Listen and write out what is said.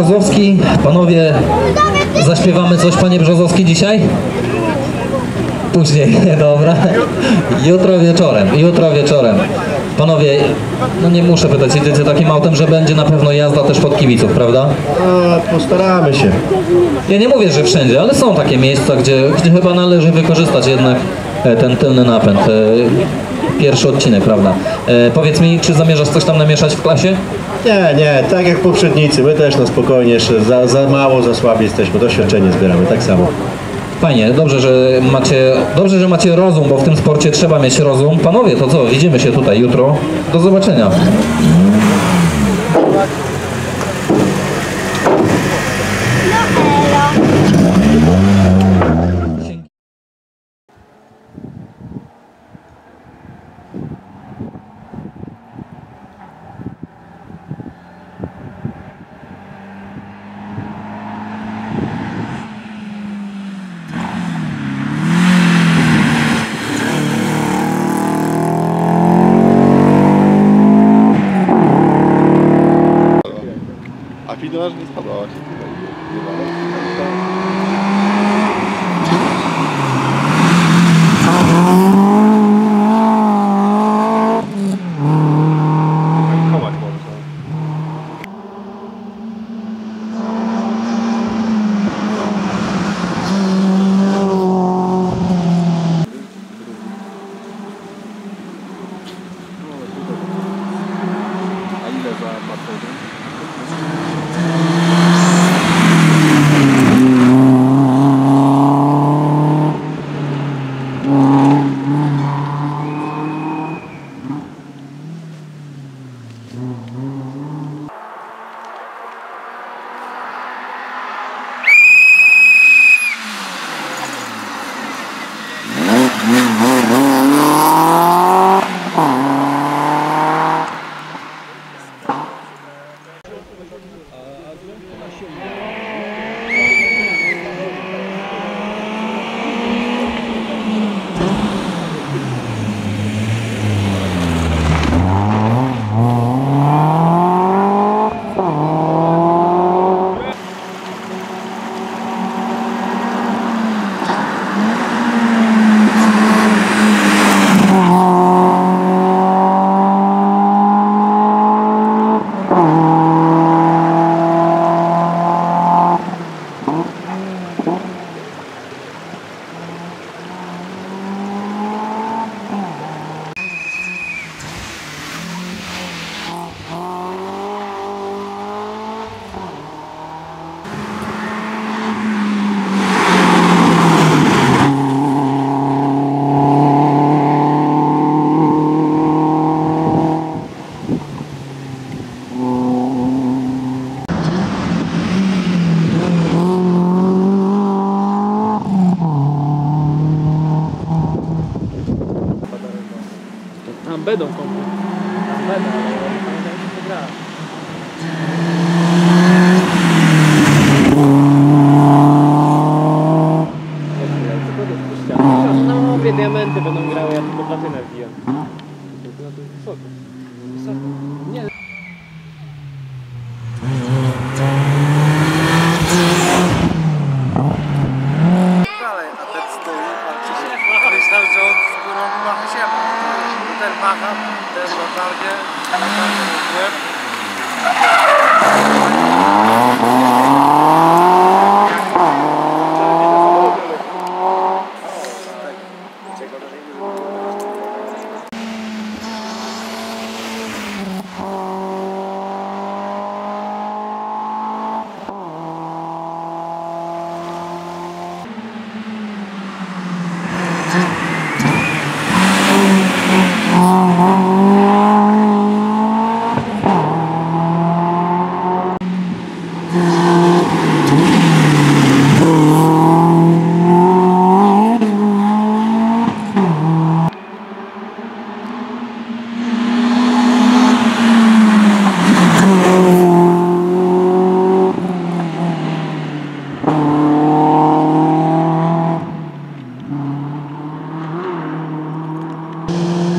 Brzozowski. Panowie, zaśpiewamy coś, panie Brzozowski, dzisiaj? Później, dobra. Jutro wieczorem, jutro wieczorem. Panowie, no nie muszę pytać, jedziecie takim autem, że będzie na pewno jazda też pod kibiców, prawda? A, postaramy się. Ja nie mówię, że wszędzie, ale są takie miejsca, gdzie, gdzie chyba należy wykorzystać jednak e, ten tylny napęd. Pierwszy odcinek, prawda? E, Powiedz mi, czy zamierzasz coś tam namieszać w klasie? Nie, nie, tak jak poprzednicy, my też na spokojnie, jeszcze za, za mało, za słabi jesteśmy, doświadczenie zbieramy, tak samo. Fajnie, dobrze, że macie, dobrze, że macie rozum, bo w tym sporcie trzeba mieć rozum. Panowie, to co, widzimy się tutaj jutro. Do zobaczenia. ほど。Bedą komplet. Tam Bedą, ale pamiętam, że to gra. No, obie diamenty będą grały, ja tylko platynę wbijam. Tylko no. na no tym wysoko. Wysoko. Nie. makan dan bakarnya, bakarnya you